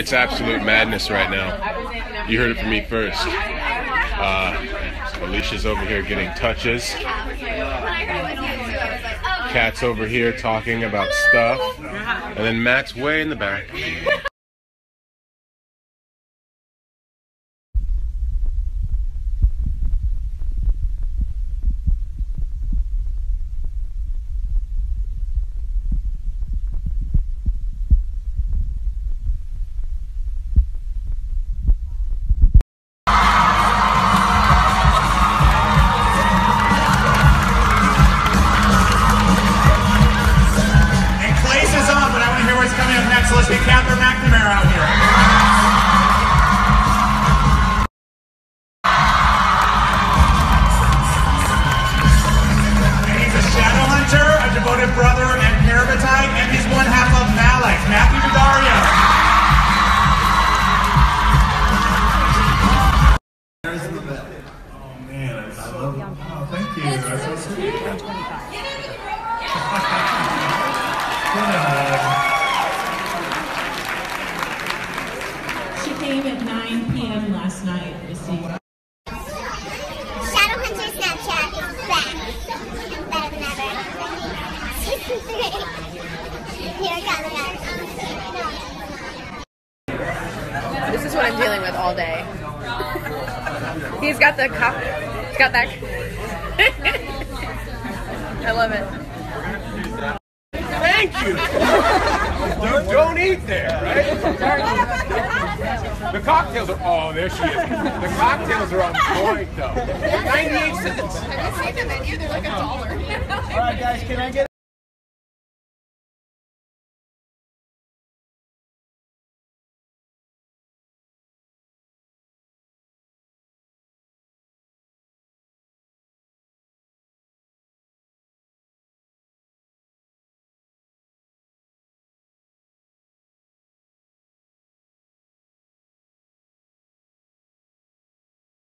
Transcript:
It's absolute madness right now. You heard it from me first. Uh, Alisha's over here getting touches. Cat's over here talking about stuff. And then Matt's way in the back. So let's get Katherine McNamara out here. And he's a shadow hunter, a devoted brother, and parabatai, and he's one half of Malec, Matthew Daddario. Oh man, I love it. Oh, thank you. That's so sweet. came at 9 p.m. last night. Received Shadowhunter Snapchat is back. Better than ever. Season three. Here it comes. This is what I'm dealing with all day. He's got the cup. He's got that. I love it. Thank you! You don't eat there, right? The cocktails are. Oh, there she is. The cocktails are on point, though. 98 cents. Have you seen the menu? They're like a dollar. All right, guys, can I get